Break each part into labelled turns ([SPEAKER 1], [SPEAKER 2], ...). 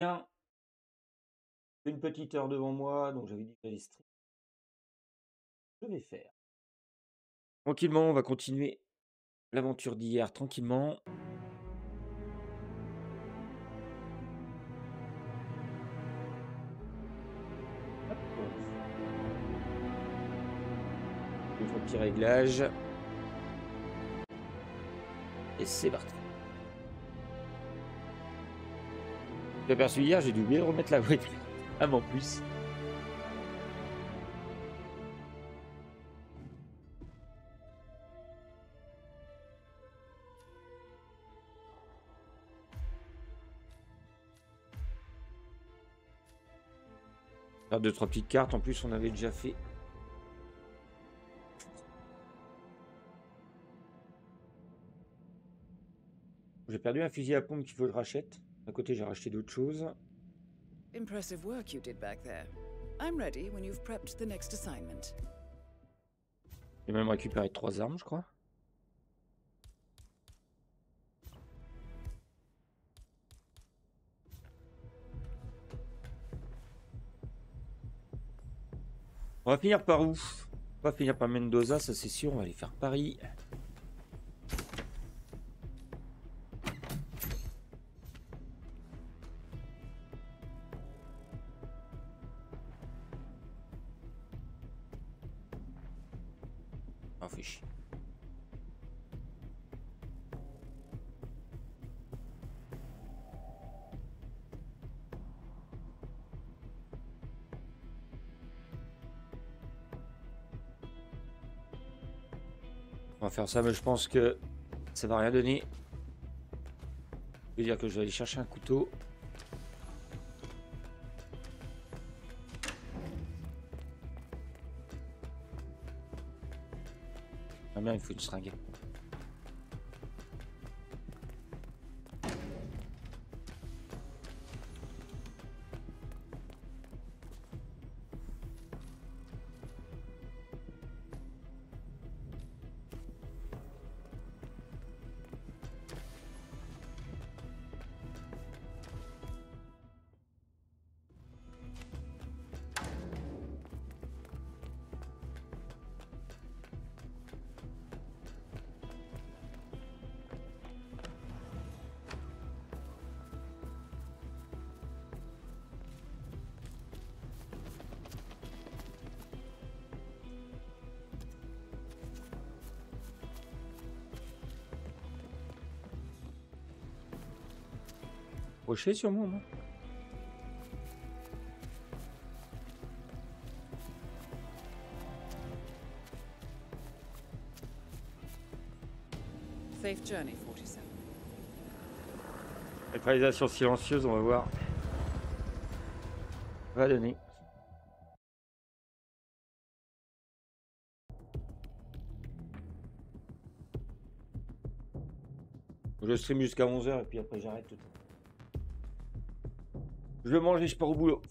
[SPEAKER 1] Une petite heure devant moi, donc j'avais dit que j'allais. Je vais faire. Tranquillement, on va continuer l'aventure d'hier tranquillement. Deux petits réglages. Et c'est parti. J'ai aperçu hier, j'ai dû oublier de remettre la voiture. Ah, mais en plus. Faire deux, trois petites cartes. En plus, on avait déjà fait. J'ai perdu un fusil à pompe qu'il faut que je rachète. À côté, j'ai racheté d'autres choses.
[SPEAKER 2] Impressive work you did back there. I'm ready when you've prepped the next assignment.
[SPEAKER 1] J'ai même récupéré trois armes, je crois. On va finir par où? On va finir par Mendoza, ça c'est sûr. On va aller faire Paris. Faire ça, mais je pense que ça va rien donner. Je veux dire que je vais aller chercher un couteau. Ah bien, il faut une seringue. Rocher sur moi, moi.
[SPEAKER 2] Safe journey, 47.
[SPEAKER 1] Réalisation silencieuse, on va voir. Va donner. Je stream jusqu'à 11h et puis après j'arrête tout. Je vais manger, je pars au boulot.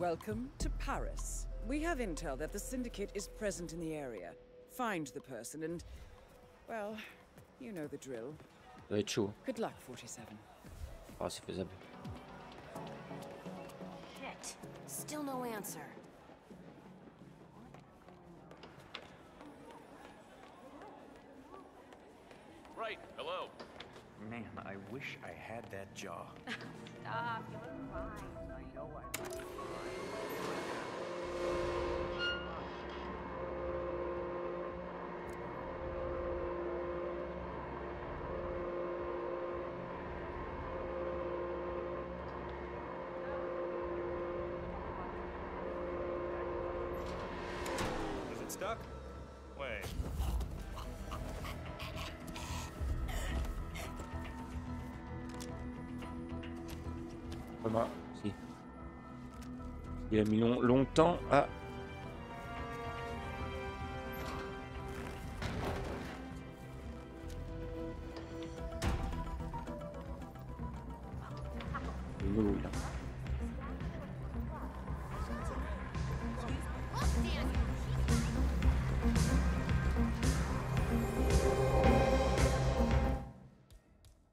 [SPEAKER 2] Welcome to Paris. We have intel that the Syndicate is present in the area. Find the person and, well, you know the drill.
[SPEAKER 1] Ça va être chaud.
[SPEAKER 2] Good luck, 47.
[SPEAKER 1] Ah, c'est faisable.
[SPEAKER 3] Shit. Still no answer.
[SPEAKER 4] That jaw.
[SPEAKER 3] Stop, you look fine.
[SPEAKER 4] I know I.
[SPEAKER 5] Is it stuck? Wait.
[SPEAKER 1] Il a mis long- longtemps à. Il est là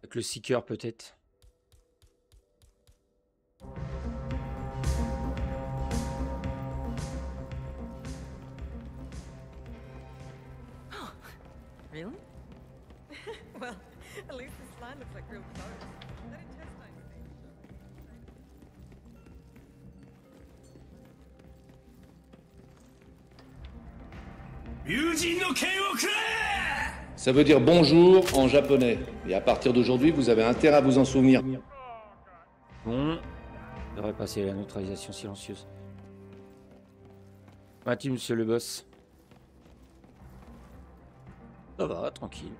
[SPEAKER 1] Avec le seeker peut-être.
[SPEAKER 6] Ça veut dire bonjour en japonais. Et à partir d'aujourd'hui, vous avez intérêt à vous en souvenir.
[SPEAKER 1] Bon. On devrait passer à la neutralisation silencieuse. Mathieu, monsieur le boss. Ça va, tranquille.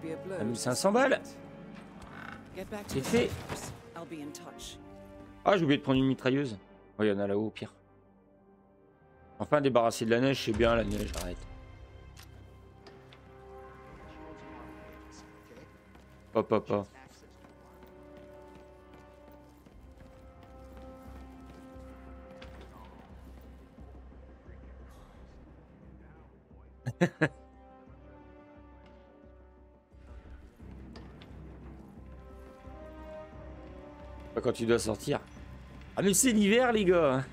[SPEAKER 2] To
[SPEAKER 1] 1500 balles. C'est fait. Ah, j'ai oublié de prendre une mitrailleuse. Oh, il y en a là-haut au pire. Enfin, débarrasser de la neige, c'est bien la neige, arrête. Hop, hop, hop. quand tu dois sortir. Ah mais c'est l'hiver les gars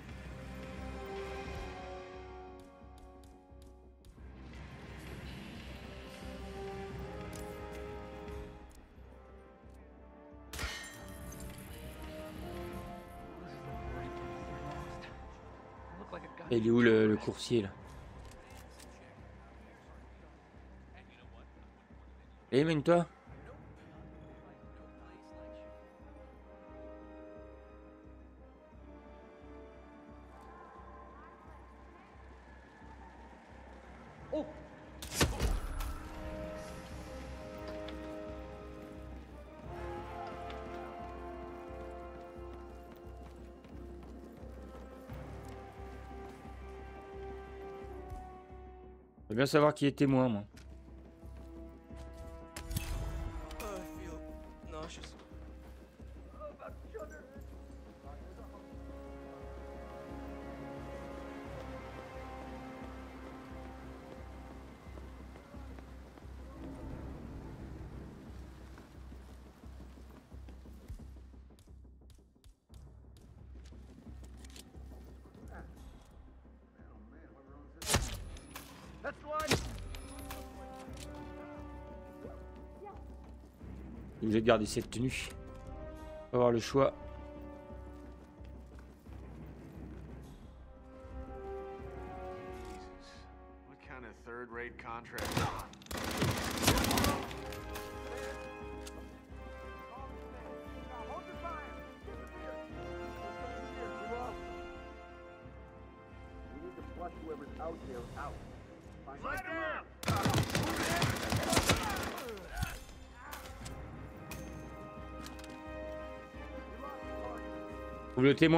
[SPEAKER 1] Et il est où le, le coursier là? Eh bien savoir qui est témoin moi. De garder cette tenue. Avoir le choix. Vais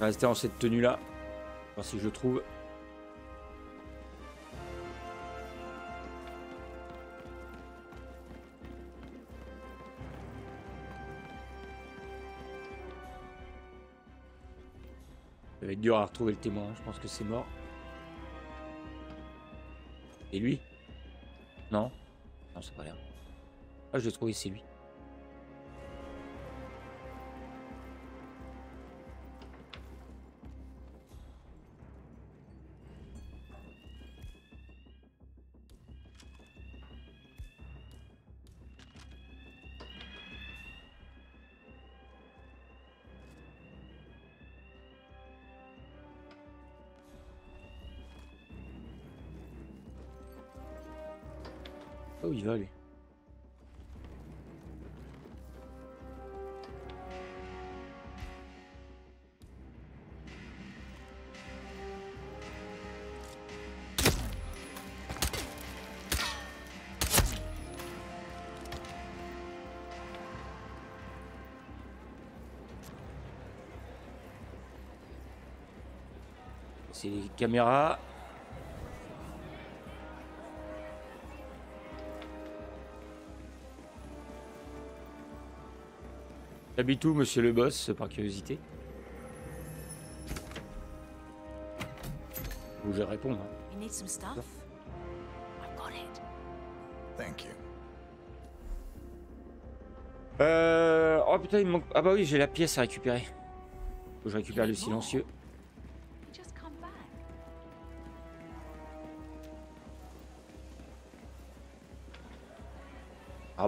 [SPEAKER 1] Rester en cette tenue là. Voir si je trouve. Ça va être dur à retrouver le témoin, je pense que c'est mort. Et lui? Non, c'est pas l'air. Ah, je l'ai trouvé, c'est lui. C'est les caméras. T'habites où, monsieur le boss, par curiosité? Ou je réponds. hein.
[SPEAKER 3] You need some stuff? I've got it.
[SPEAKER 7] Thank you.
[SPEAKER 1] Euh... Oh putain, il me manque... Ah bah oui, j'ai la pièce à récupérer. Faut que je récupère le silencieux.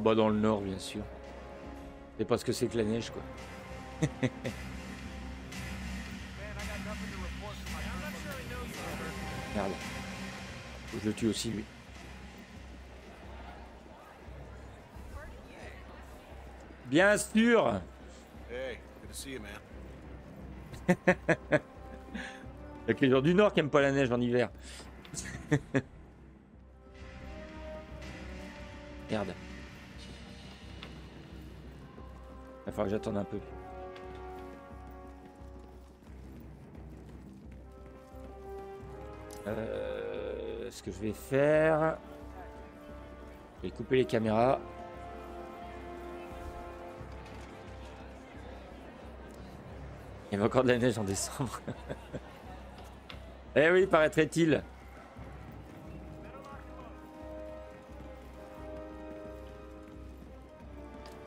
[SPEAKER 1] Bah dans le nord, bien sûr. C'est pas ce que c'est que la neige, quoi. Merde. Je le tue aussi, lui. Bien sûr
[SPEAKER 8] Hey, good to see you, man.
[SPEAKER 1] Y'a que les gens du nord qui aiment pas la neige en hiver. Merde. Falloir que j'attende un peu. Euh, ce que je vais faire... Je vais couper les caméras. Il y avait encore de la neige en décembre. eh oui, paraîtrait-il.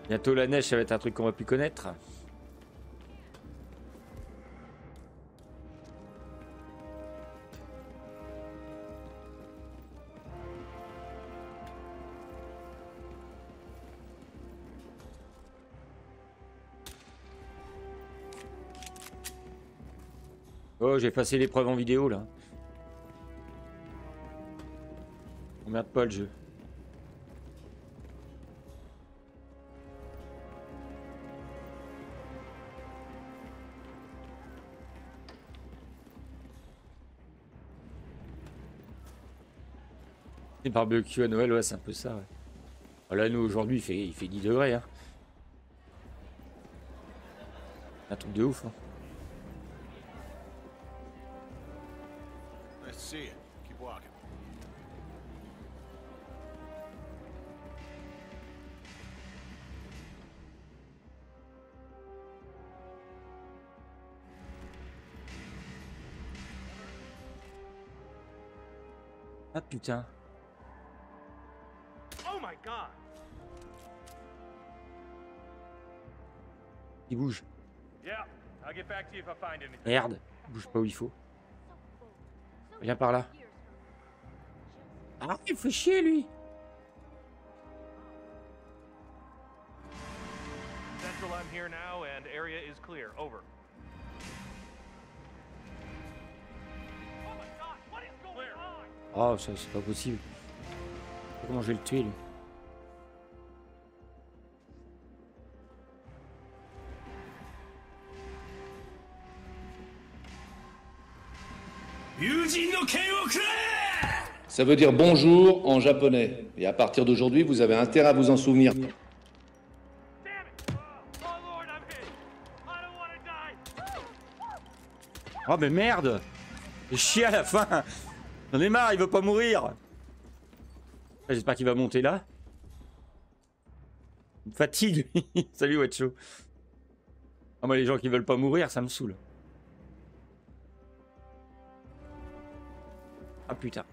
[SPEAKER 1] Bientôt la neige, ça va être un truc qu'on va plus connaître. Oh, j'ai effacé l'épreuve en vidéo là. Emmerde pas le jeu. Les barbecues à Noël, ouais, c'est un peu ça. Ouais. Là, nous, aujourd'hui, il fait, il fait 10 degrés. Hein. Un truc de ouf. Hein.
[SPEAKER 8] To see you. Keep walking.
[SPEAKER 1] Ah putain.
[SPEAKER 5] Find anything.
[SPEAKER 1] Merde. Il bouge pas où il faut. Viens par là. Ah, il fait chier lui.
[SPEAKER 5] Central, I'm here now, and area is clear. Over. Oh my god, what is going on?
[SPEAKER 1] Oh, ça c'est pas possible. Comment je vais le tuer lui?
[SPEAKER 6] Ça veut dire bonjour en japonais. Et à partir d'aujourd'hui, vous avez intérêt à vous en souvenir.
[SPEAKER 5] Oh
[SPEAKER 1] mais merde J'ai chier à la fin J'en ai marre, il veut pas mourir Ah, J'espère qu'il va monter là. Fatigue. Salut Watcho. Ah moi les gens qui veulent pas mourir, ça me saoule. Ah putain.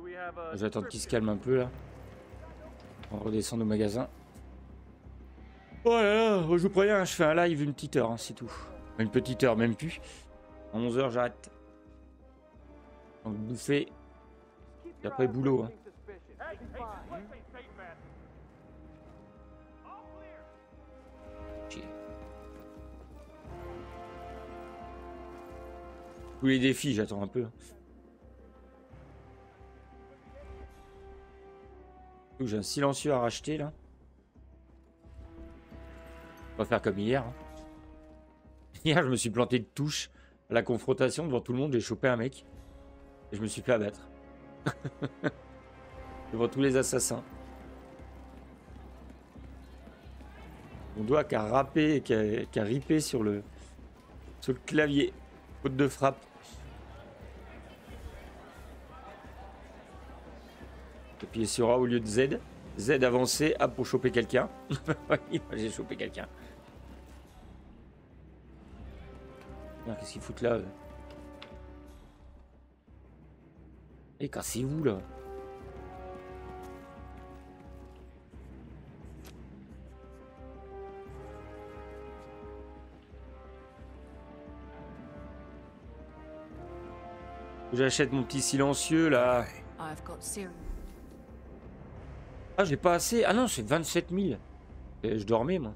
[SPEAKER 5] We have a...
[SPEAKER 1] Je vais attendre qu'il se calme un peu là. On redescend au magasin. Oh là là, je vous préviens, je fais un live une petite heure, hein, c'est tout. Une petite heure, même plus. En 11 heures, j'arrête. Donc bouffer. Et après boulot. Hein. Tous les défis, j'attends un peu. hein. J'ai un silencieux à racheter là. On va faire comme hier. hein. Hier, je me suis planté de touche à la confrontation devant tout le monde. J'ai chopé un mec. Et je me suis fait abattre. devant tous les assassins. Mon doigt qui a râpé et qui a, qui a ripé sur le, sur le clavier. Faute de frappe. Appuyez sur A au lieu de Z. Z avancé, A pour choper quelqu'un. J'ai chopé quelqu'un. Qu'est-ce qu'ils foutent là eux Eh, cassez-vous là J'achète mon petit silencieux là. Ah, j'ai pas assez. Ah non, c'est 27 000. Et je dormais, moi.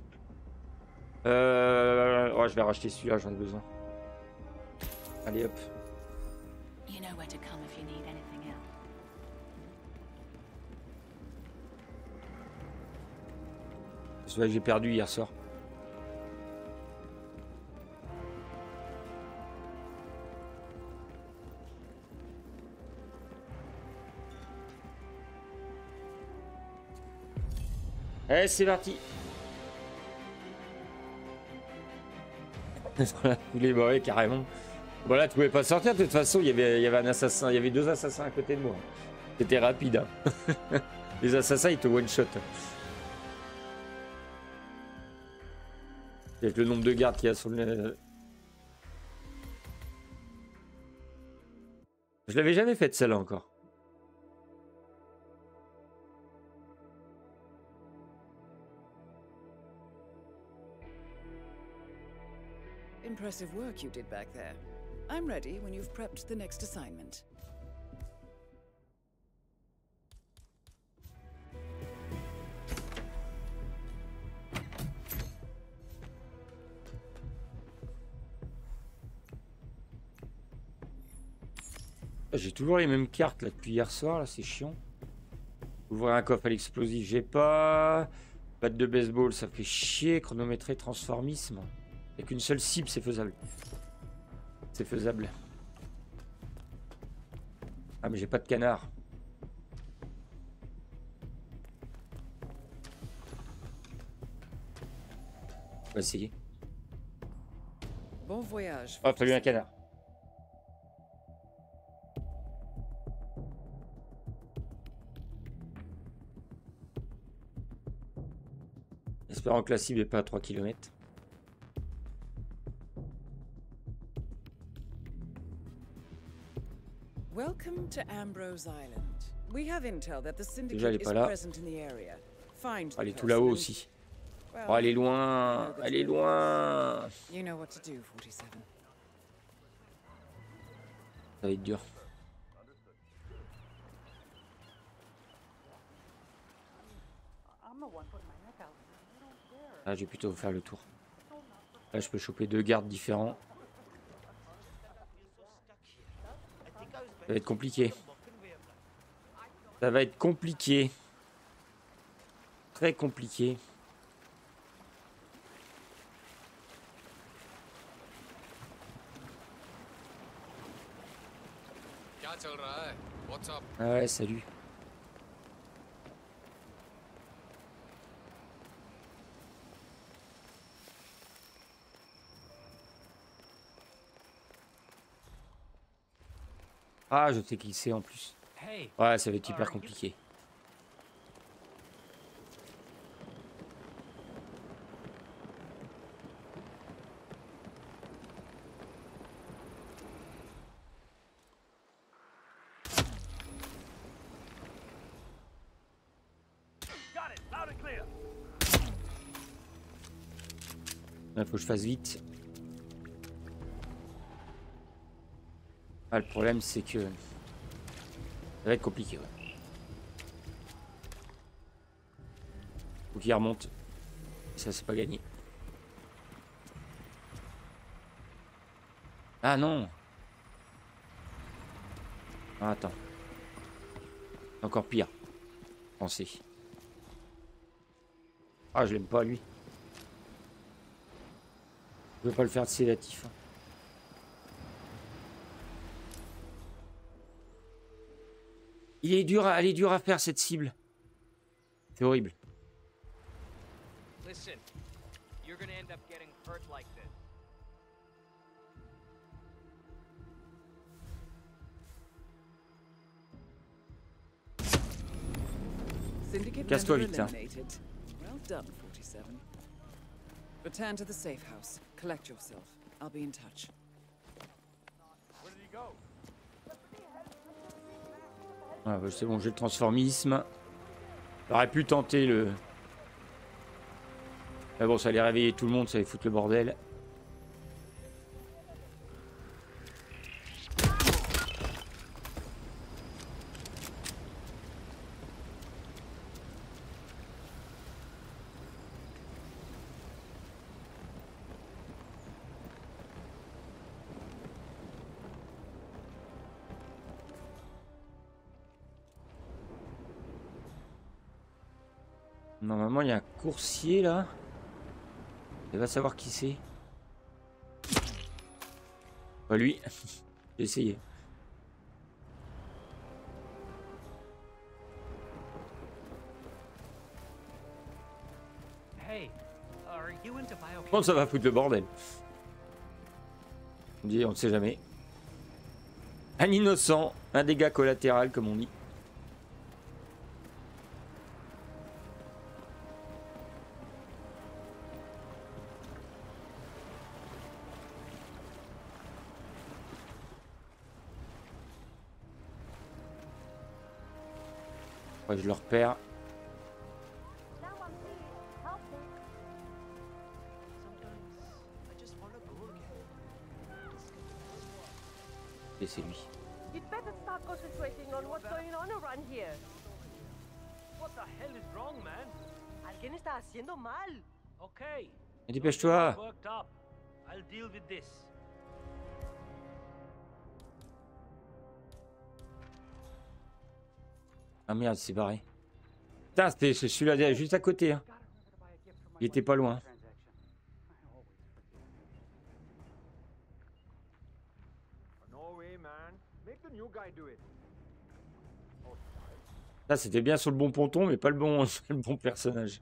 [SPEAKER 1] Euh... Ouais, je vais racheter celui-là, j'en ai besoin. Allez, hop.
[SPEAKER 3] You know where to come if you need anything else.
[SPEAKER 1] C'est celui que j'ai perdu hier soir. Allez, c'est parti. Voilà, tous les bah ouais, carrément. Voilà, tu pouvais pas sortir de toute façon, il y avait, un assassin, il y avait deux assassins à côté de moi. C'était rapide. hein. les assassins, ils te one shot. Le nombre de gardes qu'il y a sur le. Je l'avais jamais fait celle-là encore.
[SPEAKER 2] Impressive work you did back there. I'm ready when you've prepped the next assignment.
[SPEAKER 1] J'ai toujours les mêmes cartes là depuis hier soir, là c'est chiant. Ouvrir un coffre à l'explosif, j'ai pas. Batte de baseball, ça fait chier. Chronométrer, transformisme. Avec une seule cible, c'est faisable. C'est faisable. Ah mais j'ai pas de canard. On va essayer.
[SPEAKER 2] Bon voyage.
[SPEAKER 1] Oh, un canard. Espérant que la cible n'est pas à 3 km.
[SPEAKER 2] Welcome to Ambrose Island. We have intel that the
[SPEAKER 1] elle est
[SPEAKER 2] syndicate is
[SPEAKER 1] pas là.
[SPEAKER 2] present in the area. Find the
[SPEAKER 1] Elle est tout là-haut aussi. Oh, elle est loin. Elle est loin.
[SPEAKER 2] You know what to do, 47.
[SPEAKER 1] Ça va être dur. Ah, je vais plutôt faire le tour. Là, je peux choper deux gardes différents. Ça va être compliqué. Ça va être compliqué. Très compliqué. Ah ouais, salut. Ah, je sais qui c'est en plus. Ouais, ça va être hyper compliqué. Il faut que je fasse vite. Ah, le problème, c'est que... Ça va être compliqué, ouais. Faut qu'il remonte. Ça, c'est pas gagné. Ah non Ah, Attends. Encore pire. Pensez. Ah, je l'aime pas, lui. Je veux pas le faire de sédatif. hein. Il est dur à, elle est dure à faire cette cible. C'est horrible.
[SPEAKER 5] Listen, you're gonna end up getting hurt like this.
[SPEAKER 1] Casse-toi vite, hein.
[SPEAKER 2] Well done, 47. Return to the safe house. Collect yourself. I'll be in touch.
[SPEAKER 5] Where did he go?
[SPEAKER 1] Ah, bah, c'est bon, j'ai le transformisme. J'aurais pu tenter le. Mais bon, ça allait réveiller tout le monde, ça allait foutre le bordel. Coursier là. Il va savoir qui c'est. Pas lui. J'ai essayé. Bon, ça va foutre le bordel? On dit, on ne sait jamais. Un innocent, un dégât collatéral, comme on dit. Ouais, je le repère. Et c'est lui.
[SPEAKER 7] You'd better start concentrating on
[SPEAKER 1] Ah merde, c'est barré. Putain, c'était celui-là juste à côté. hein. Il était pas loin. Là, c'était bien sur le bon ponton, mais pas le bon, le bon personnage.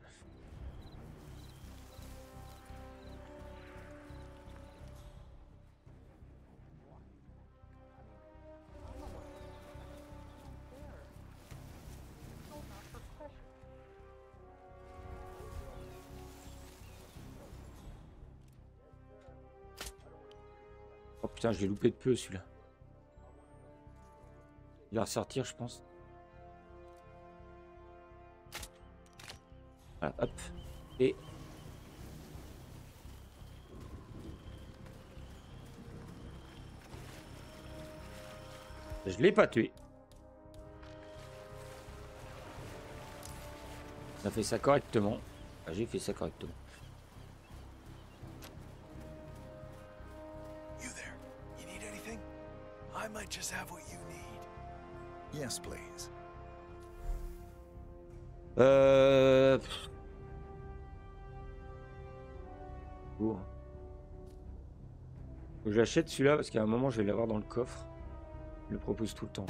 [SPEAKER 1] Putain, je l'ai loupé de peu celui-là. Il va ressortir, je pense. Voilà, hop. Et. Je l'ai pas tué. On a fait ça correctement. Ah, J'ai fait ça correctement. Euh... Lourd. Faut que j'achète celui-là parce qu'à un moment je vais l'avoir dans le coffre. Je le propose tout le temps.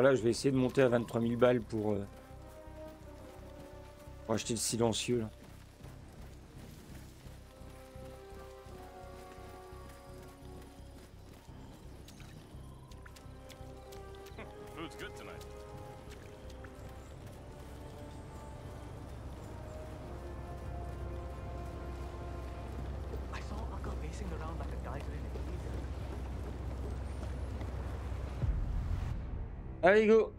[SPEAKER 1] Voilà, je vais essayer de monter à 23 000 balles pour, euh, pour acheter le silencieux. Là. Allez, go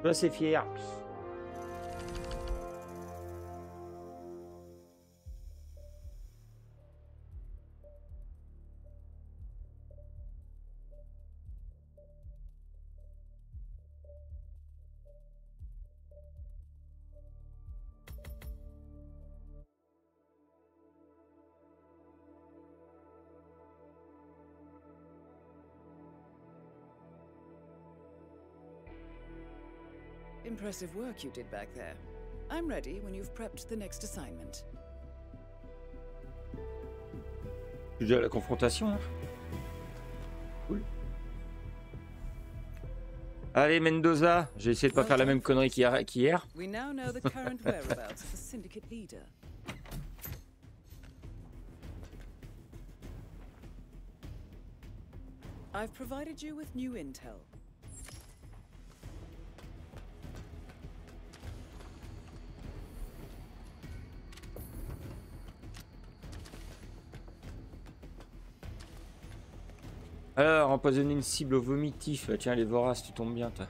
[SPEAKER 1] suis assez fier.
[SPEAKER 2] Impressive work you did back there. I'm ready when you've prepped the next assignment.
[SPEAKER 1] Je suis déjà à la confrontation. hein. Cool. Allez, Mendoza, j'ai essayé de pas faire la même connerie qu'hier. qu'hier.
[SPEAKER 2] We now know the current whereabouts of the syndicate leader. I've provided you with new intel.
[SPEAKER 1] Empoisonner une cible au vomitif. Tiens, les voraces, tu tombes bien, toi.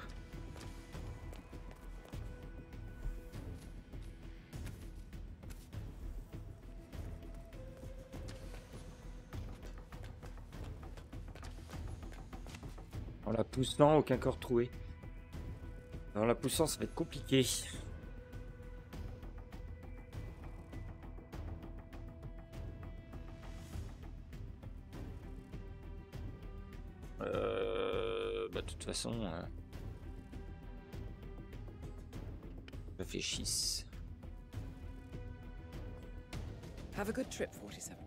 [SPEAKER 1] En la poussant, aucun corps troué. En la poussant, ça va être compliqué. Façon, réfléchisse.
[SPEAKER 2] Have a good trip, 47.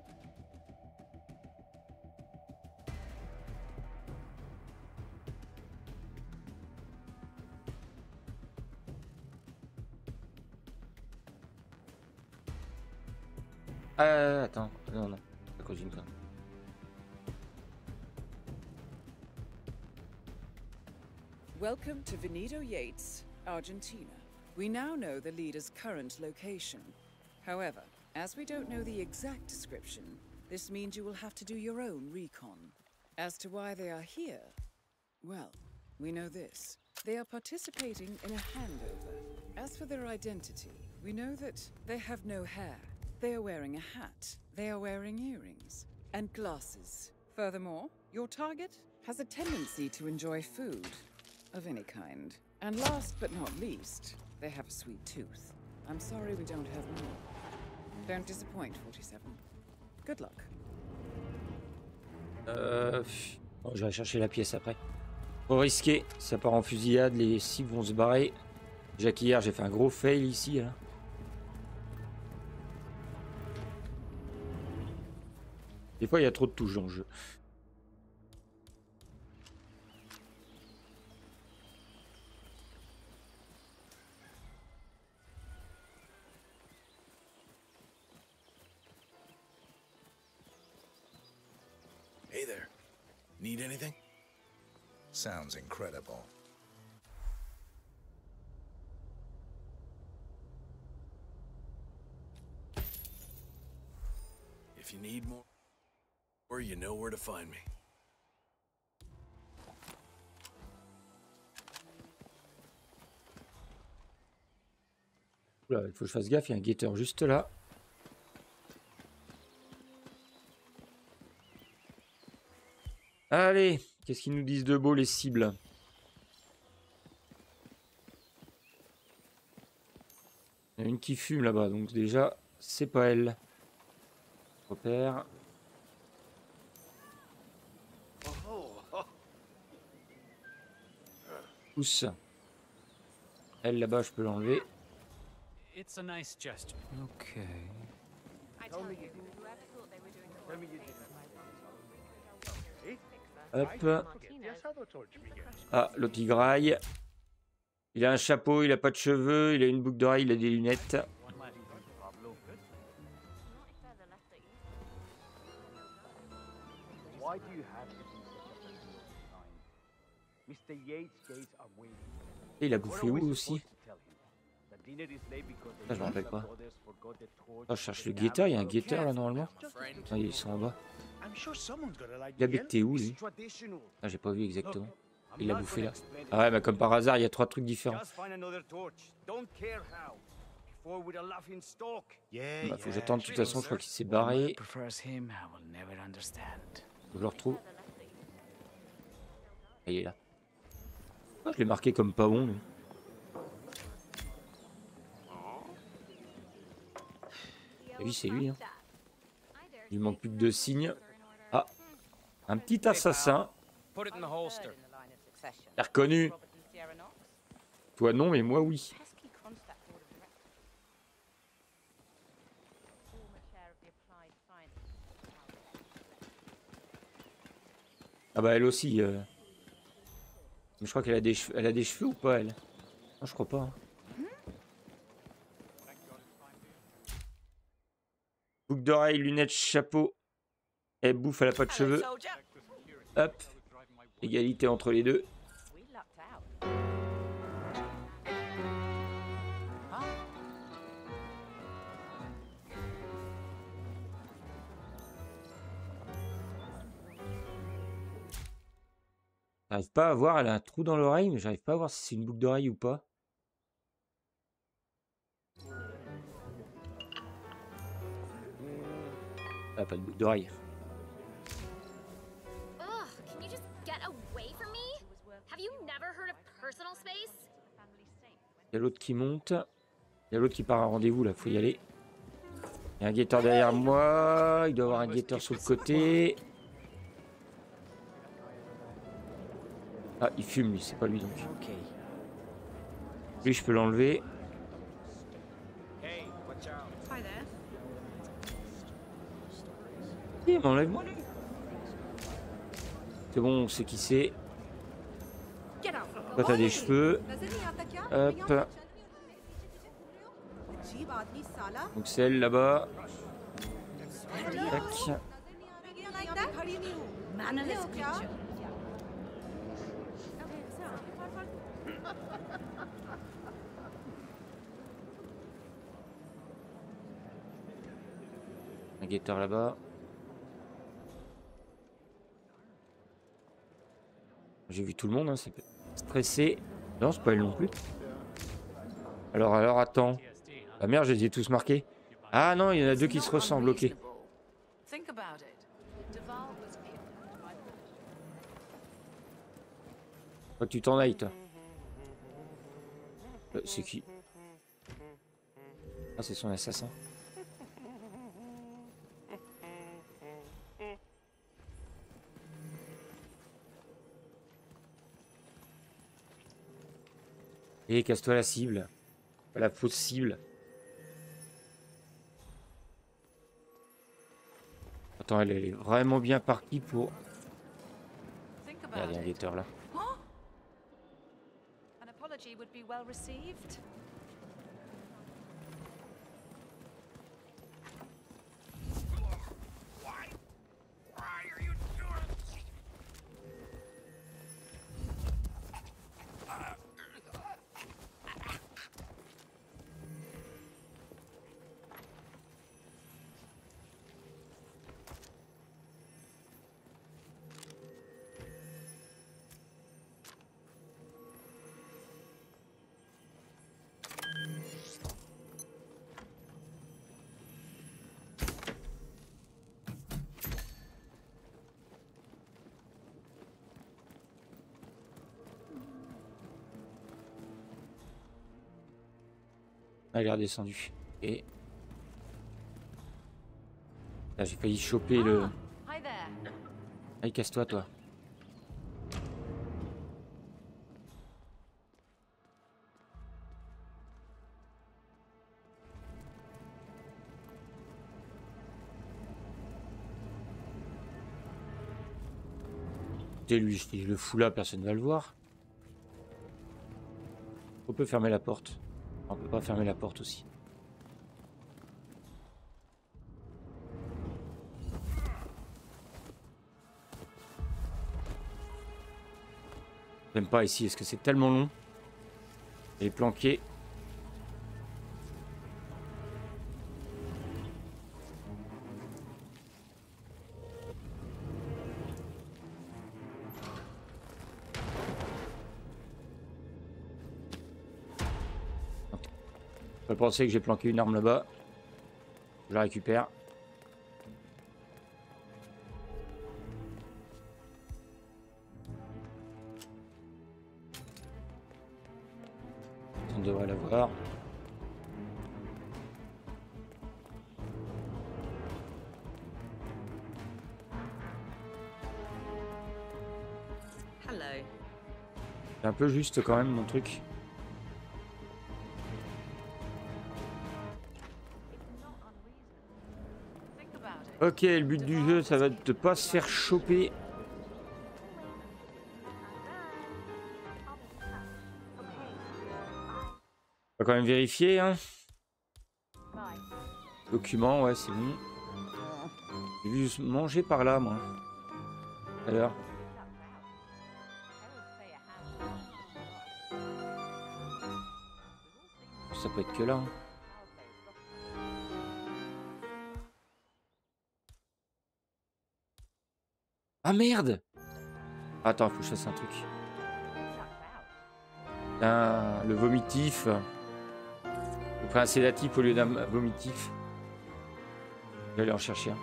[SPEAKER 2] Veneto Yates, Argentina. We now know the leader's current location. However, as we don't know the exact description, this means you will have to do your own recon. As to why they are here, well, we know this. They are participating in a handover. As for their identity, we know that they have no hair. They are wearing a hat. They are wearing earrings and glasses. Furthermore, your target has a tendency to enjoy food of any kind. And last but not least, they have a sweet tooth. I'm sorry we don't have more. Don't disappoint, 47. Good luck.
[SPEAKER 1] Euh, bon, je vais chercher la pièce après. Trop risqué, ça part en fusillade, les cibles vont se barrer. Déjà qu'hier j'ai fait un gros fail ici. Là. Des fois il y a trop de touches dans le jeu.
[SPEAKER 8] Sounds incredible. If you need more, or you know where to find me.
[SPEAKER 1] Oula, il faut que je fasse gaffe, il y a un guetteur juste là. Allez, qu'est-ce qu'ils nous disent de beau les cibles Il y en a une qui fume là-bas, donc déjà, c'est pas elle. Repère. Pousse. Elle là-bas, je peux l'enlever.
[SPEAKER 5] It's
[SPEAKER 1] Hop. Ah, l'autre il graille. Il a un chapeau, il a pas de cheveux, il a une boucle d'oreille, il a des lunettes. Et il a bouffé où aussi? Ah, je me rappelle pas. Ah, je cherche le guetteur, il y a un guetteur là normalement. Ah, ils sont en bas. Il habite où lui. Ah, j'ai pas vu exactement. Il l'a bouffé là. Ah ouais, mais comme par hasard, il y a trois trucs différents. Bah, faut que j'attende, de toute façon, je crois qu'il s'est barré. Faut que je le retrouve. Ah, il est là. Ah, je l'ai marqué comme pas bon lui. T'as vu, c'est lui. Hein. Il lui manque plus que deux signes. Un petit assassin. Reconnu? Toi non, mais moi oui. Ah bah elle aussi. euh. Mais je crois qu'elle a des cheveux. Elle a des cheveux ou pas elle? Non, je crois pas. hein. Boucle d'oreille, lunettes, chapeau. Elle bouffe, elle a pas de cheveux. Hop. Égalité entre les deux. J'arrive pas à voir, elle a un trou dans l'oreille, mais j'arrive pas à voir si c'est une boucle d'oreille ou pas. Ah, pas de boucle d'oreille. Il y a l'autre qui monte. Il y a l'autre qui part à rendez-vous là, faut y aller. Il y a un guetteur derrière moi. Il doit y avoir un guetteur sur le côté. Ah, il fume lui, c'est pas lui donc. Lui, je peux l'enlever.
[SPEAKER 9] Hey, watch out.
[SPEAKER 10] Hi there.
[SPEAKER 1] Eh, mais enlève-moi lui. C'est bon, on sait qui c'est. Toi, t'as des cheveux. Hop. Donc celle là-bas. Tac. Guetteur là-bas. J'ai vu tout le monde, hein, stressé. Non, c'est pas elle non plus. Alors, alors, attends. Ah merde, je les ai tous marqués. Ah non, il y en a deux qui se ressemblent, ok. Faut tu t'en ailles, toi. Euh, c'est qui? Ah, c'est son assassin. Et casse-toi la cible. Pas La fausse cible. Attends, elle est vraiment bien partie pour...
[SPEAKER 2] About
[SPEAKER 1] un guetteur là. Ah, il est redescendu. Et... Là, j'ai failli choper le... Allez, casse-toi, toi. Écoutez, lui, je le fous là, personne ne va le voir. On peut fermer la porte. On pas fermer la porte aussi. J'aime pas ici, est-ce que c'est tellement long Elle est penser que j'ai planqué une arme là-bas. Je la récupère. On devrait l'avoir. C'est un peu juste quand même mon truc. Ok, le but du jeu, ça va de pas se faire choper. On va quand même vérifier. Hein. Document, ouais, c'est bon. J'ai vu manger par là, moi. Alors. Ça peut être que là. hein. Ah merde Attends, faut que je fasse un truc. Le vomitif. J'ai pris un sédatif au lieu d'un vomitif. Je vais aller en chercher un.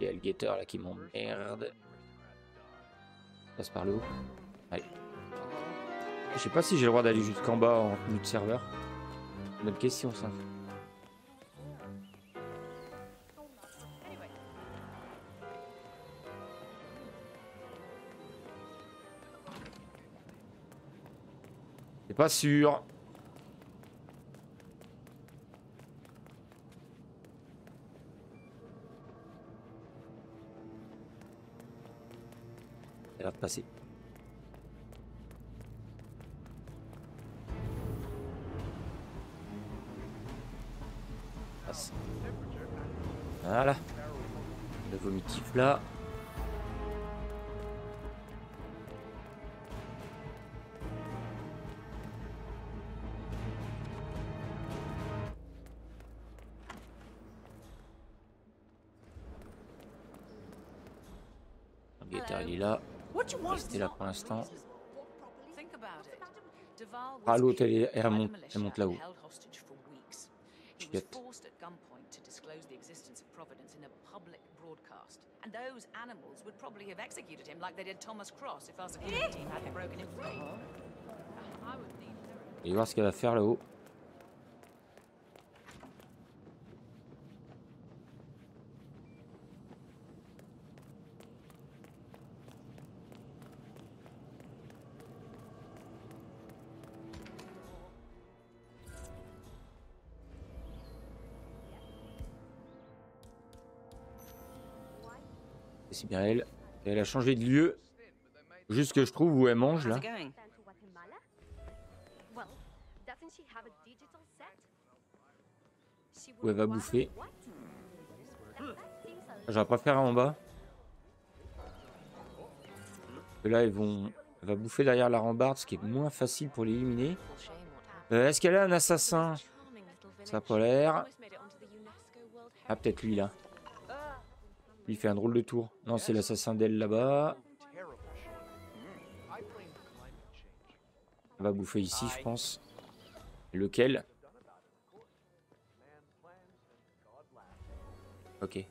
[SPEAKER 1] Il y a le guetteur là qui m'emmerde. Passe par le haut. Allez. Je sais pas si j'ai le droit d'aller jusqu'en bas en tenue de serveur. Bonne question ça. Pas sûr. Ça a l'air de. Voilà. Le vomitif là. Le guetteur, il est là. Restez là pour l'instant.
[SPEAKER 3] Think about it. Duval was
[SPEAKER 1] Ah, l'autre, elle, monte, elle monte là-haut.
[SPEAKER 3] and held hostage for weeks. He was
[SPEAKER 1] Chiotte.
[SPEAKER 3] forced at gunpoint to disclose the existence of Providence in a public broadcast. And those animals would probably have executed him like they did Thomas Cross if our security team hadn't broken him free. I would need
[SPEAKER 1] Et voir ce qu'elle va faire là-haut. C'est bien elle. Et elle a changé de lieu. Juste que je trouve où elle mange là. Où elle va bouffer.
[SPEAKER 7] What? That seems a
[SPEAKER 1] J'aurais préféré en bas. Et là, ils vont... Elle va bouffer derrière la rambarde, ce qui est moins facile pour l'éliminer. Euh, Est-ce qu'elle a un assassin? Ça a pas l'air. Ah, peut-être lui là. Il fait un drôle de tour. Non, c'est l'assassin d'elle là-bas. Va bouffer ici, je pense. Lequel? Ok.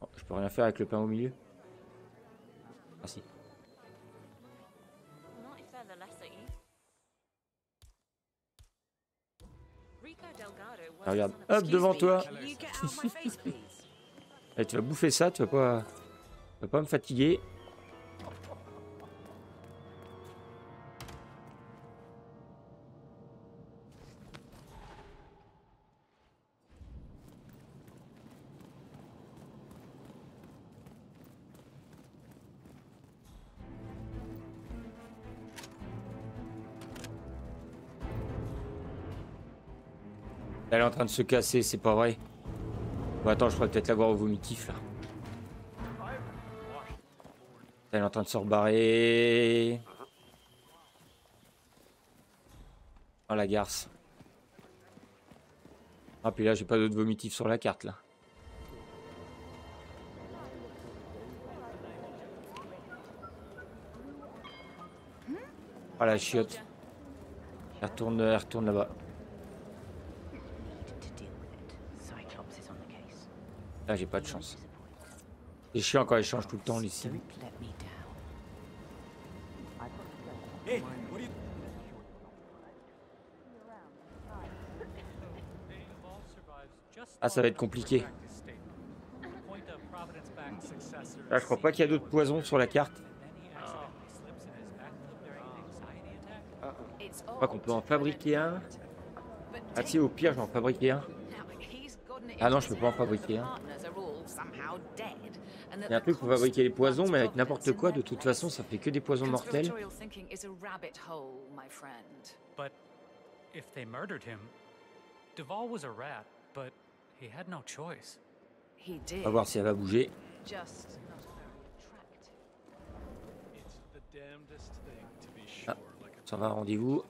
[SPEAKER 1] Bon, je peux rien faire avec le pain au milieu? Ah
[SPEAKER 3] Delgado was
[SPEAKER 1] Ah, regarde. Hop, devant toi.
[SPEAKER 3] please?
[SPEAKER 1] Eh, tu vas bouffer ça, tu vas pas... Tu vas pas me fatiguer. Elle est en train de se casser, c'est pas vrai. Bon, attends, je pourrais peut-être la voir au vomitif là. Elle est en train de se rebarrer. Oh la garce. Ah puis là j'ai pas d'autre vomitif sur la carte là. Ah la chiotte. Elle retourne, elle retourne là-bas.
[SPEAKER 3] To deal with it. Cyclops is on the case.
[SPEAKER 1] Là j'ai pas de chance. C'est chiant quand elle change tout le temps les cibles.
[SPEAKER 8] Hey.
[SPEAKER 1] Ah ça va être compliqué. Là je crois pas qu'il y a d'autres poisons sur la carte.
[SPEAKER 3] It's
[SPEAKER 1] Je crois qu'on peut en fabriquer un. Ah si, au pire, j'en fabriquer un.
[SPEAKER 3] now he's gotten it
[SPEAKER 1] Ah non, je peux pas en fabriquer un.
[SPEAKER 3] partners are all somehow dead, and that
[SPEAKER 1] Il y a un truc pour fabriquer les poisons, mais avec n'importe quoi, de toute façon, ça fait que des poisons mortels.
[SPEAKER 3] Conspiratorial thinking is a rabbit hole, my friend.
[SPEAKER 11] But if they murdered him, Duval was a rat, but he had no choice.
[SPEAKER 3] He
[SPEAKER 1] On
[SPEAKER 3] did.
[SPEAKER 1] va voir si elle va bouger.
[SPEAKER 3] Just not very attractive.
[SPEAKER 8] It's the damnedest thing to be
[SPEAKER 1] Ah,
[SPEAKER 8] sure, like a
[SPEAKER 1] ça va, rendez-vous.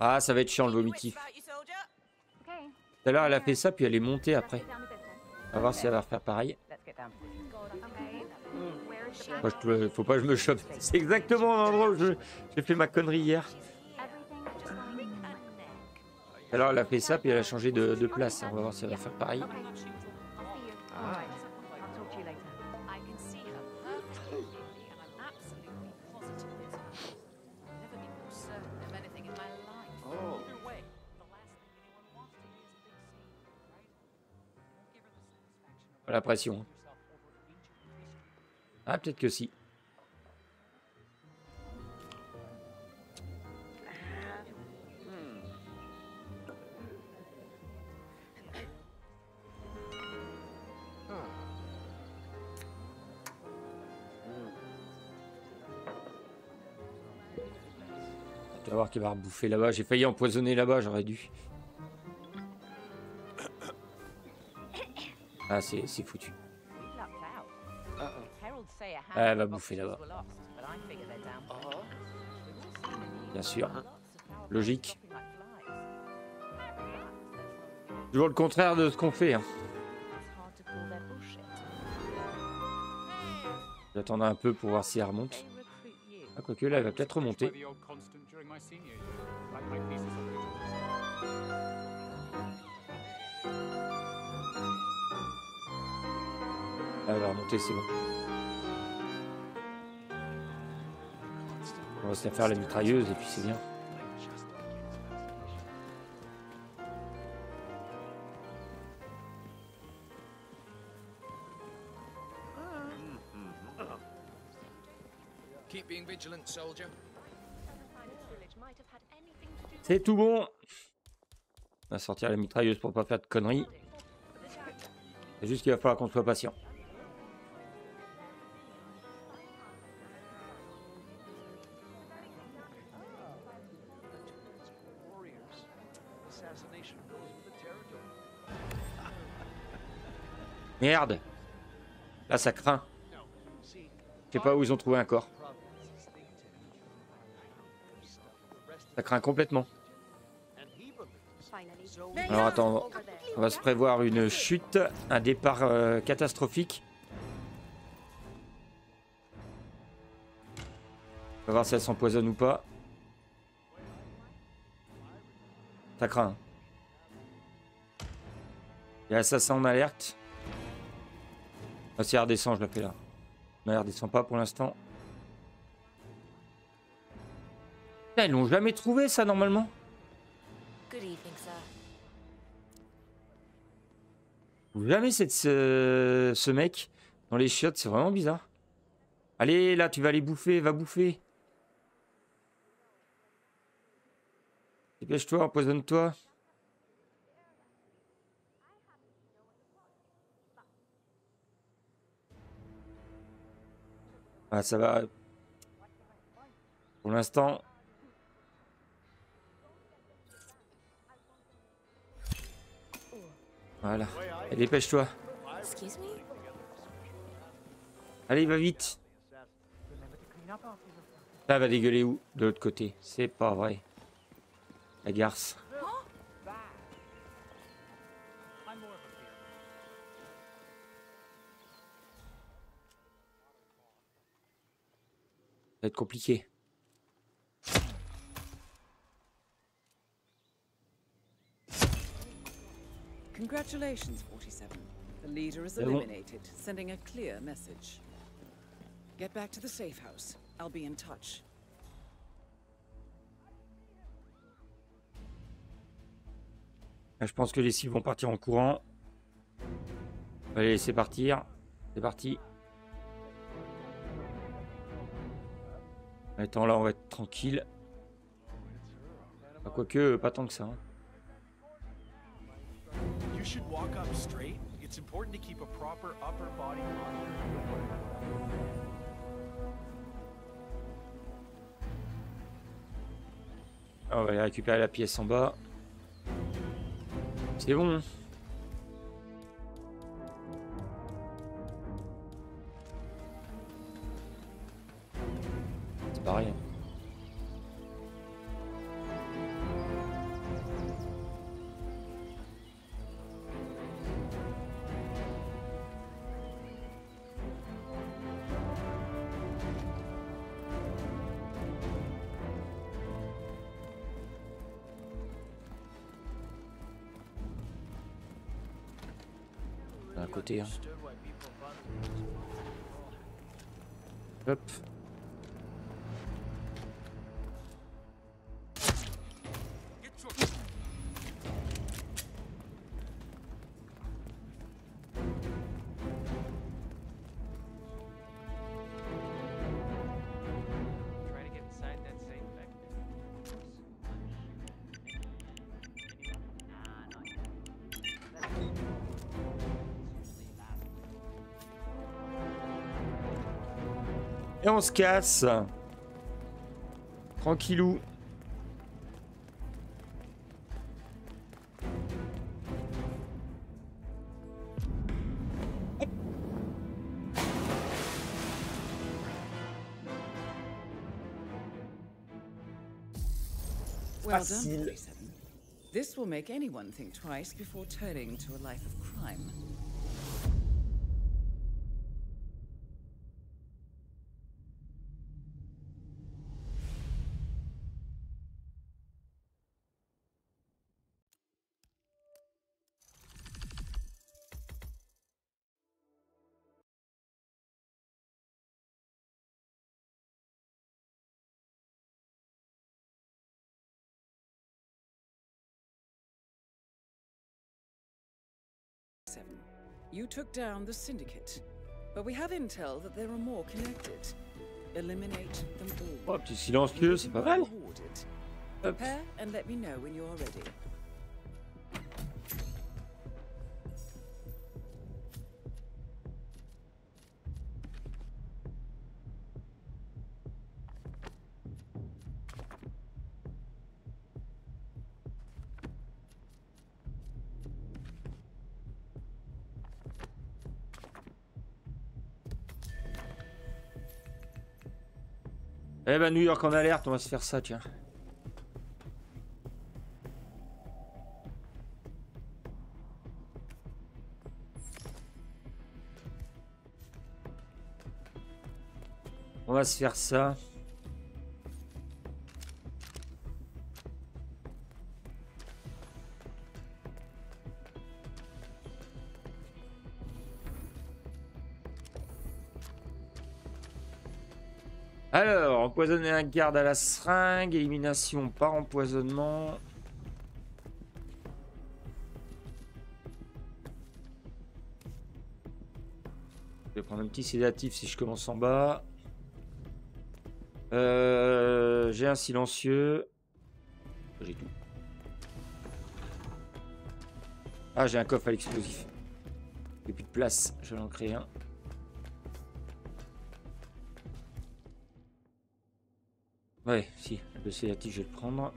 [SPEAKER 1] Ah, ça va être chiant le vomitif.
[SPEAKER 12] Okay.
[SPEAKER 1] Tout à l'heure, elle a fait ça, puis elle est montée après. On va voir si elle va refaire pareil. Moi, je faut pas que je me chope. C'est exactement l'endroit où j'ai fait ma connerie hier. L'heure, elle a fait ça, puis elle a changé de, de place. On va voir si elle va faire pareil. La pression. Ah, peut-être que si. Tu vas voir qu'il va rebouffer là-bas. J'ai failli empoisonner là-bas, j'aurais dû. Ah, c'est foutu.
[SPEAKER 10] We lucked out. Herald say a
[SPEAKER 1] Elle va bouffer là-bas. Bien sûr. Logique. Toujours le contraire de ce qu'on fait. Hein. J'attendrai un peu pour voir si elle remonte. Ah, quoique là, elle va peut-être remonter. Ah, elle va remonter, c'est bon. On va se faire la mitrailleuse et puis c'est bien. C'est tout bon. On va sortir la mitrailleuse pour pas faire de conneries. C'est juste qu'il va falloir qu'on soit patient. Merde Là, ça craint. Je sais pas où ils ont trouvé un corps. Ça craint complètement. Alors attends, on va se prévoir une chute, un départ euh, catastrophique. On va voir si elle s'empoisonne ou pas. Ça craint. hein. Il y a l'assassin en alerte. Ah, si elle redescend, je la fais là. Non, elle redescend pas pour l'instant. Ils l'ont jamais trouvé ça normalement.
[SPEAKER 12] Good evening, sir.
[SPEAKER 1] trouve jamais cette, ce, ce mec dans les chiottes, c'est vraiment bizarre. Allez, là, tu vas aller bouffer, va bouffer. Dépêche-toi, empoisonne-toi. Ah, ça va. Pour l'instant. Voilà. Et dépêche-toi. Allez, va vite. Elle va dégueuler où? De l'autre côté. C'est pas vrai. La garce. Va être compliqué.
[SPEAKER 2] Congratulations, 47. The leader is
[SPEAKER 1] C'est bon.
[SPEAKER 2] eliminated, sending a clear message. Get back to the safe house. I'll be in touch.
[SPEAKER 1] Je pense que les cibles vont partir en courant. On va les laisser partir. C'est parti. Attends, là, on va être tranquille. Ah, Quoique, pas tant que ça. hein. Ah, on va aller récupérer la pièce en bas. C'est bon. Côté. hein. Hop. Et on se casse. Tranquillou. Facile.
[SPEAKER 2] 47. This will make anyone think twice before turning to a life of crime. Took down the syndicate, but we have intel that there are more connected. Eliminate them all.
[SPEAKER 1] Oh, petit silencieux, c'est pas mal.
[SPEAKER 2] Prepare and let me know when you are ready.
[SPEAKER 1] Eh ben, New York en alerte, on va se faire ça, tiens. On va se faire ça. Empoisonner un garde à la seringue, élimination par empoisonnement. Je vais prendre un petit sédatif si je commence en bas. Euh, J'ai un silencieux. J'ai tout. Ah, j'ai un coffre à l'explosif. J'ai plus de place, je vais en créer un. Ouais, si, le sédatif, je vais le prendre.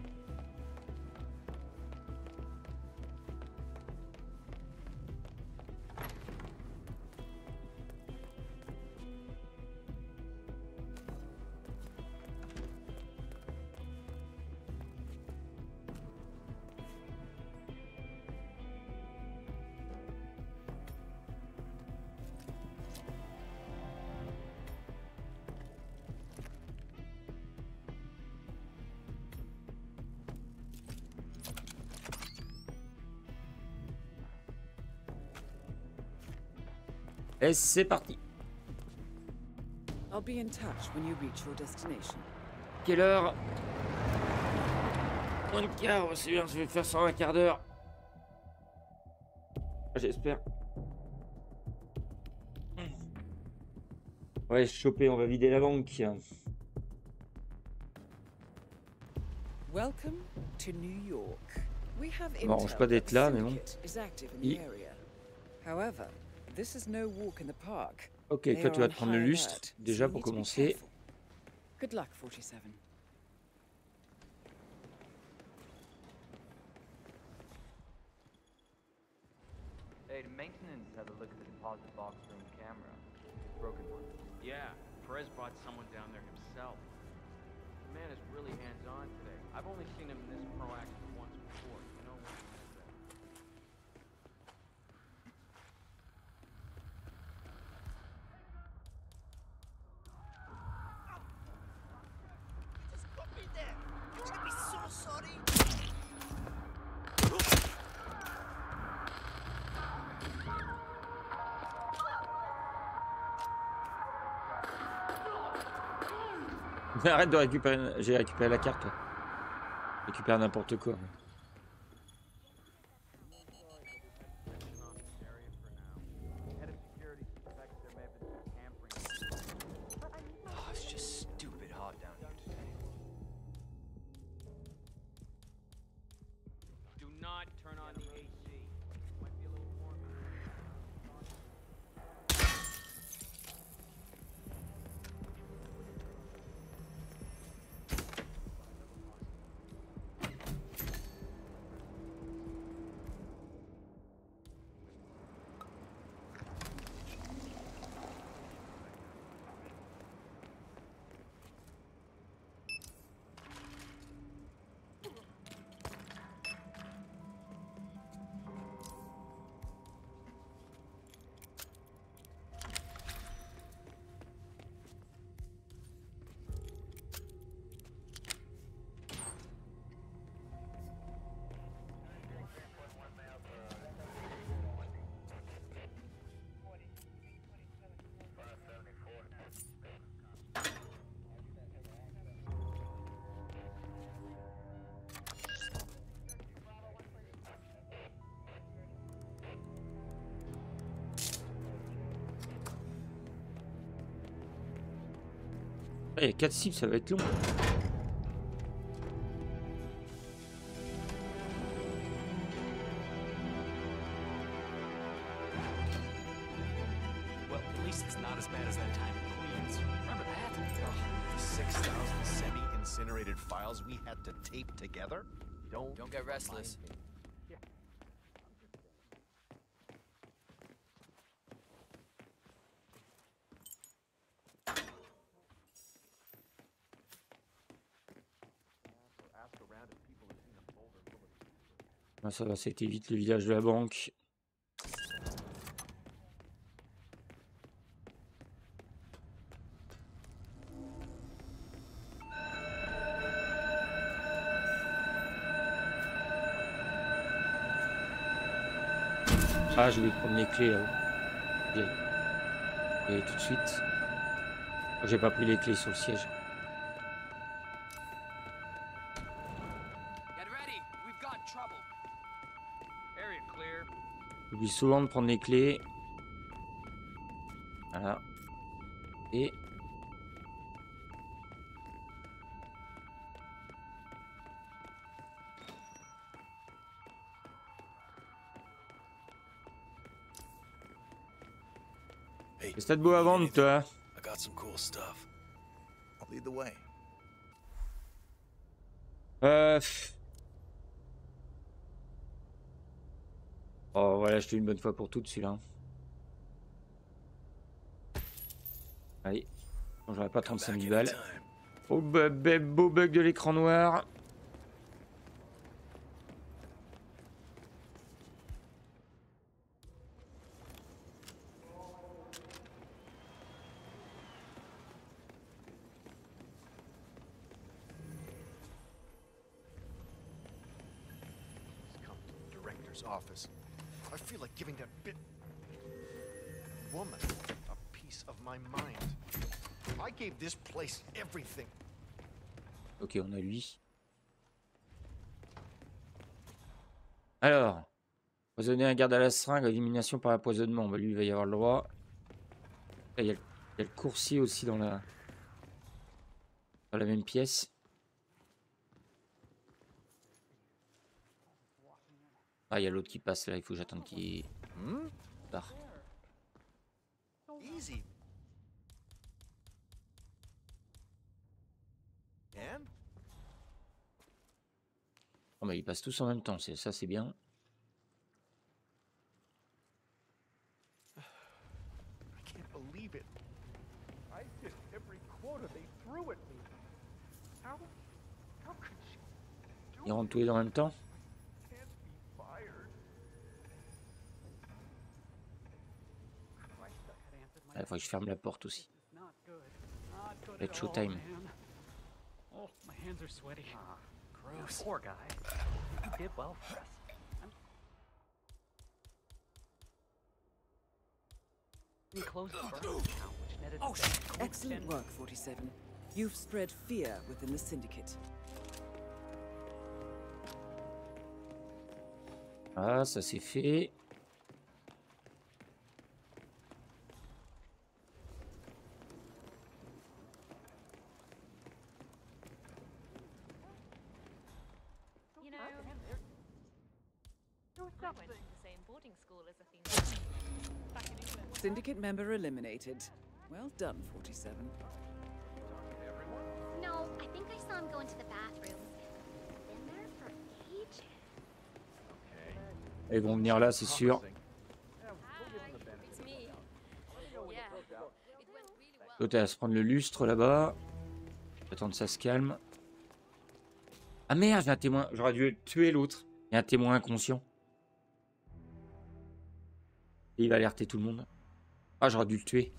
[SPEAKER 1] Et c'est parti.
[SPEAKER 2] I'll be in touch when you reach your destination.
[SPEAKER 1] Quelle heure? Moins de quart, c'est bien, je vais faire ça en un quart d'heure. J'espère. Ouais, choper, on va vider la banque.
[SPEAKER 2] Welcome to New York. We have intel
[SPEAKER 1] pas d'être là, mais bon.
[SPEAKER 2] syndicate is active in
[SPEAKER 1] I-
[SPEAKER 2] the area. However, this is no walk in the park.
[SPEAKER 1] Ok,
[SPEAKER 2] They
[SPEAKER 1] toi tu vas te prendre le lustre, déjà
[SPEAKER 2] you
[SPEAKER 1] pour
[SPEAKER 2] need to be
[SPEAKER 1] commencer.
[SPEAKER 2] Good luck, 47.
[SPEAKER 9] Hey, the maintenance had a look at the deposit box room camera. Broken one.
[SPEAKER 13] Yeah, Perez brought someone down there himself. The man is really hands-on today. I've only seen him this proactive
[SPEAKER 1] Arrête de récupérer. J'ai récupéré la carte. Récupère n'importe quoi. Il y a 4 cibles, ça va être long. Ça va, été vite le village de la banque. Ah, je vais prendre les clés aille. J'y aille tout de suite. J'ai pas pris les clés sur le siège. Souvent de prendre les clés. Voilà. Et Qu'est-ce que t'as de beau à vendre, toi?
[SPEAKER 8] Got some cool stuff. I'll lead the way.
[SPEAKER 1] Euh... pff. Je une bonne fois pour toutes, celui-là. Allez. Bon, j'aurais pas 35 000 balles. Oh, bah, bah, beau bug de l'écran noir.
[SPEAKER 8] Office. Feel like giving that bit woman a piece of my mind. I gave this place everything.
[SPEAKER 1] Ok, on a lui. Alors, empoisonner un garde à la seringue, élimination par empoisonnement. Bah, lui, il va y avoir le droit. Là, Il y, a le- il y a le coursier aussi dans la, dans la même pièce. Ah, il y a l'autre qui passe là, il faut que j'attende qu'il part.
[SPEAKER 8] Easy.
[SPEAKER 1] Oh, mais ils passent tous en même temps, ça c'est bien. Ils rentrent tous les deux en même temps? Il faut que je ferme la porte aussi. Let's
[SPEAKER 14] at
[SPEAKER 1] show
[SPEAKER 14] all,
[SPEAKER 1] time.
[SPEAKER 14] man. Oh, my hands are sweaty.
[SPEAKER 9] Ah,
[SPEAKER 14] Gross.
[SPEAKER 9] Poor guy. You did well for us. He closed the burner account, which netted
[SPEAKER 2] Oh,
[SPEAKER 9] the bank a cool
[SPEAKER 2] Excellent
[SPEAKER 9] 10
[SPEAKER 2] work, 47. You've spread fear within the Syndicate.
[SPEAKER 1] Ah, ça c'est fait.
[SPEAKER 12] You know, I went to the same boarding school as Athena. Back in
[SPEAKER 2] Member eliminated. Well done, 47.
[SPEAKER 12] No, I think I saw him go into the bathroom. Been there for ages.
[SPEAKER 1] Ils vont venir là, c'est sûr.
[SPEAKER 12] Well.
[SPEAKER 1] L'autre elle va se prendre le lustre là-bas. Attendre que ça se calme. Ah merde, j'ai un témoin. J'aurais dû tuer l'autre. Il y a un témoin inconscient. Et il va alerter tout le monde. Ah, j'aurais dû le tuer.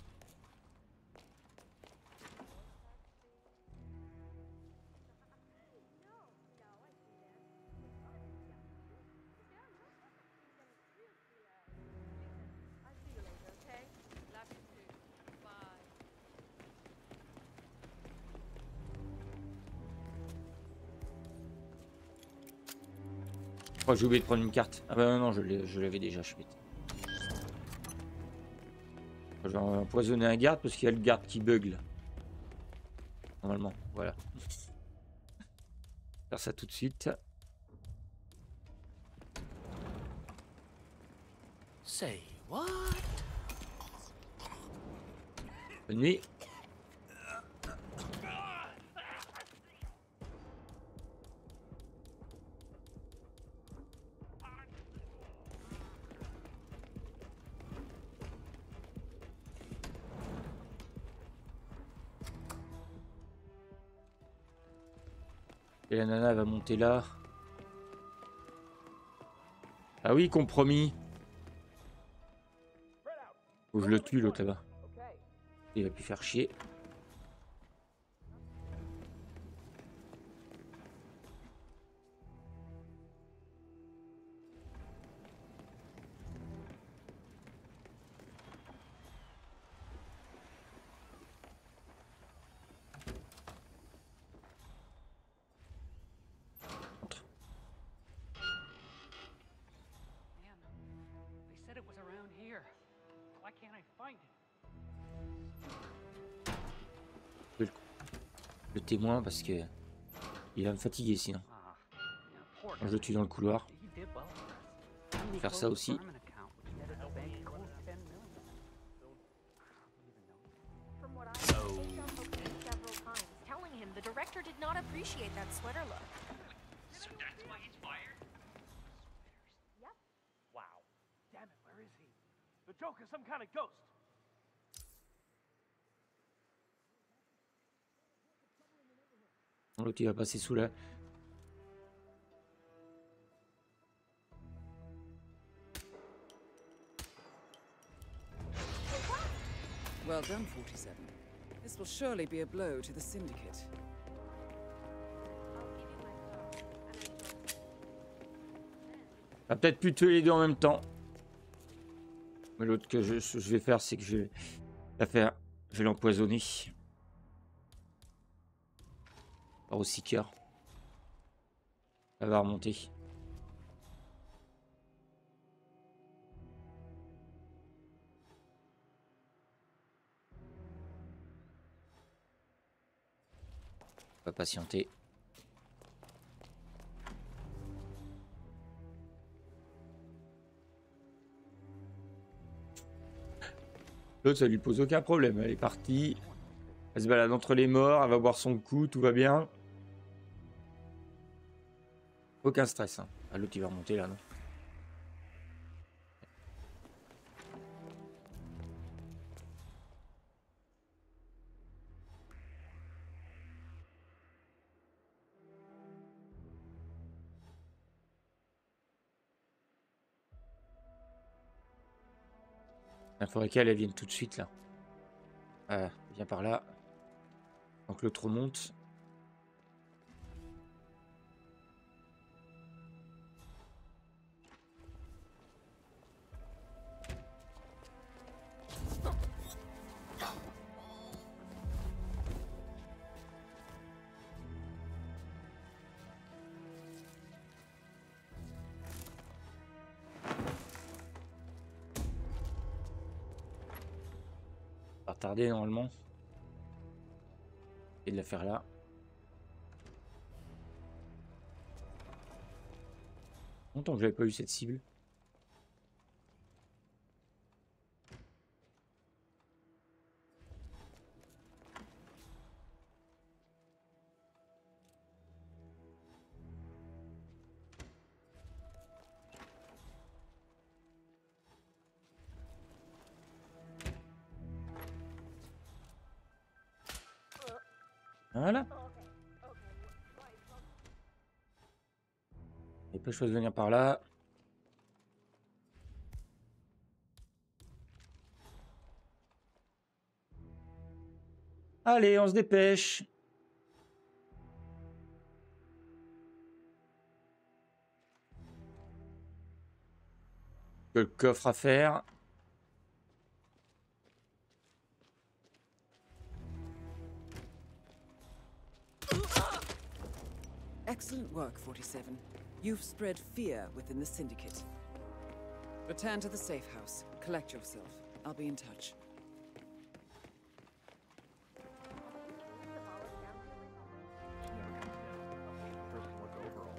[SPEAKER 1] J'ai oublié de prendre une carte. Ah bah non, je l'avais déjà, je suis. Je vais empoisonner un garde parce qu'il y a le garde qui bug là. Normalement, voilà. Faire ça tout de suite.
[SPEAKER 15] Say what?
[SPEAKER 1] Bonne nuit. La nana va monter là. Ah oui, compromis. Faut que je le tue l'autre là-bas. Il va plus faire chier. Témoin parce que il va me fatiguer sinon. Quand je le tue dans le couloir. Faire ça aussi.
[SPEAKER 9] Furman account, which netted the bank a cool 10 million.
[SPEAKER 7] From what I know, they jumped O'Keefe several times, telling him the director did not appreciate that sweater look.
[SPEAKER 5] So that's why he's fired?
[SPEAKER 7] Yep.
[SPEAKER 5] Wow. Damn it, where is he? The Joker's some kind of ghost.
[SPEAKER 1] L'autre il va passer sous la.
[SPEAKER 2] Well done, 47. This will surely be a blow to the Syndicate.
[SPEAKER 1] Va peut-être plus tuer les deux en même temps. Mais l'autre que je, je vais faire, c'est que je vais la faire. Je vais l'empoisonner. Oh, au Seeker. Ça va remonter. On va patienter. L'autre, ça lui pose aucun problème. Elle est partie. Elle se balade entre les morts. Elle va boire son coup. Tout va bien. Aucun stress. Hein. Ah, l'autre, il va remonter là, non Il faudrait qu'elle elle vienne tout de suite là. Ah, viens par là. Donc l'autre remonte. Tarder normalement. Et de la faire là. Longtemps que j'avais pas eu cette cible. Peut chose venir par là. Allez, on se dépêche. Que le coffre à faire.
[SPEAKER 2] Excellent work, 47. You've spread fear within the Syndicate. Return to the safe house. Collect yourself. I'll be in touch.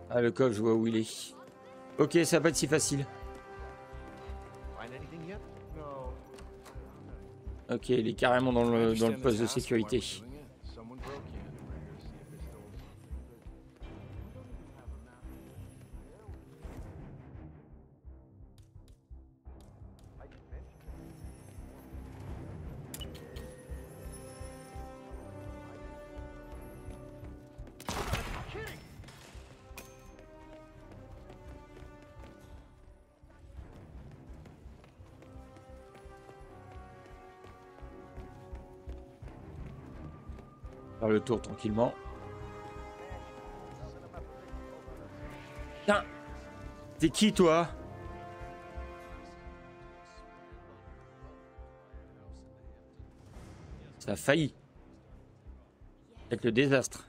[SPEAKER 1] Ah, le coffre, je vois où il est. Ok, ça va pas être si facile. Ok, il est carrément dans le, dans le poste de sécurité. Faire le tour tranquillement. Tiens T'es qui toi? Ça a failli. Peut-être le désastre.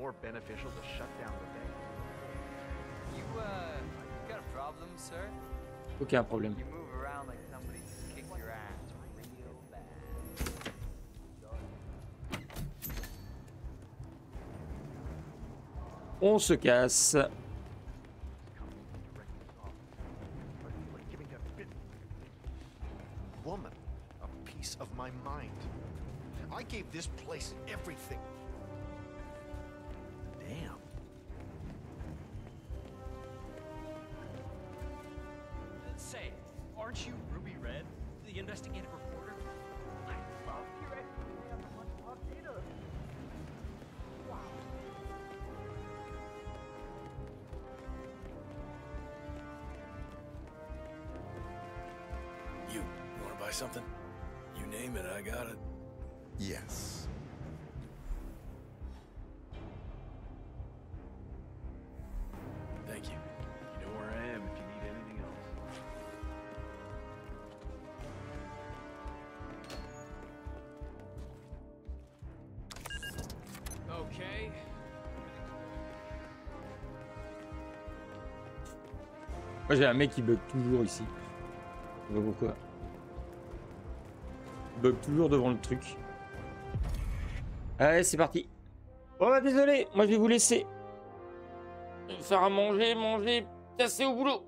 [SPEAKER 8] More beneficial to shut down the bank.
[SPEAKER 9] You, uh, got a problem, sir?
[SPEAKER 1] Aucun problème.
[SPEAKER 9] You move around like somebody just kicked your ass real bad.
[SPEAKER 1] On se casse. Moi j'ai un mec qui bug toujours ici. Je sais pas pourquoi. Il bug toujours devant le truc. Allez, c'est parti. Bon bah désolé, moi je vais vous laisser. Je vais Faire à manger, manger, casser au boulot.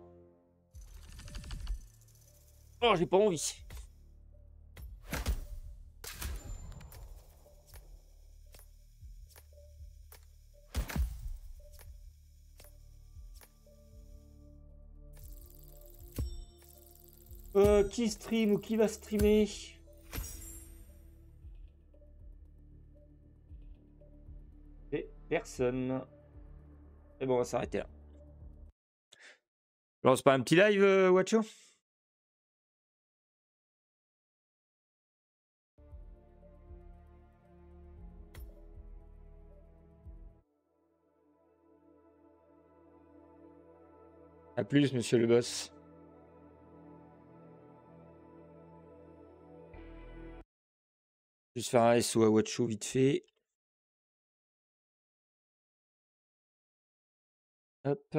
[SPEAKER 1] Oh, j'ai pas envie. Euh, qui stream ou qui va streamer Et personne. Et bon, on va s'arrêter là. Je lance pas un petit live, euh, Watcho A plus, monsieur le boss. Juste faire un SO à Watcho vite fait. Hop.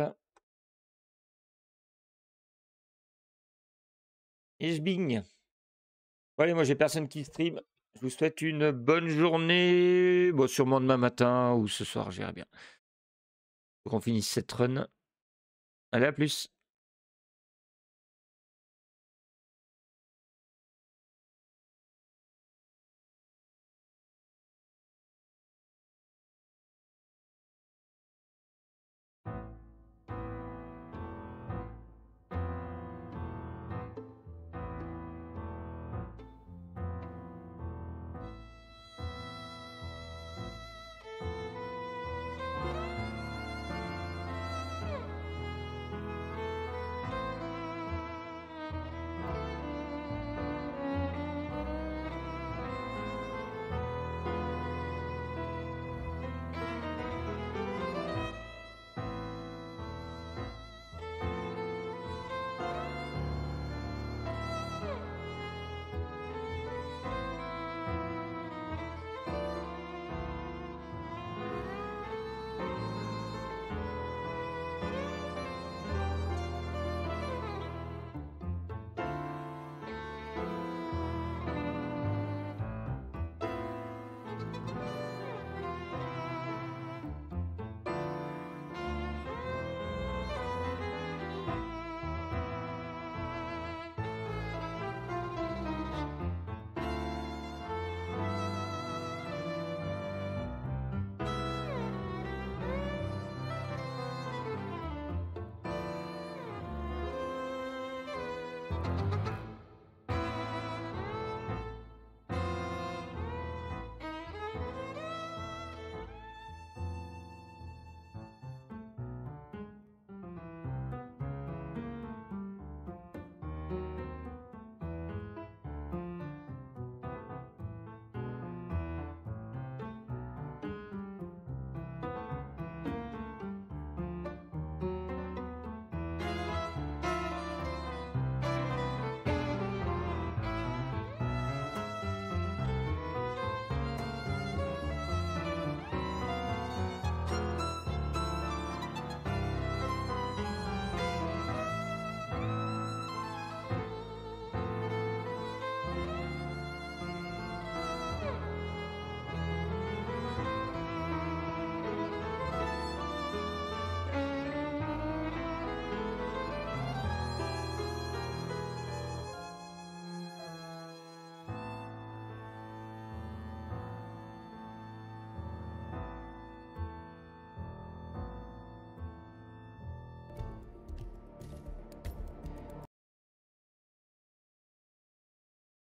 [SPEAKER 1] Et je bigne. Allez, moi j'ai personne qui stream. Je vous souhaite une bonne journée. Bon, sûrement demain matin ou ce soir, j'irai bien. Faut qu'on finisse cette run. Allez, à plus.